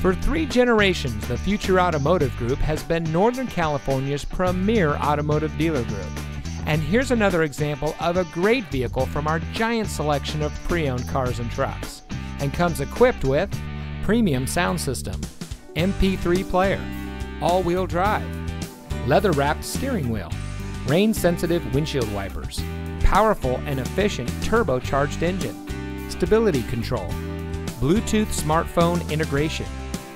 For three generations, the Future Automotive Group has been Northern California's premier automotive dealer group. And here's another example of a great vehicle from our giant selection of pre owned cars and trucks. And comes equipped with premium sound system, MP3 player, all wheel drive, leather wrapped steering wheel, rain sensitive windshield wipers, powerful and efficient turbocharged engine, stability control, Bluetooth smartphone integration,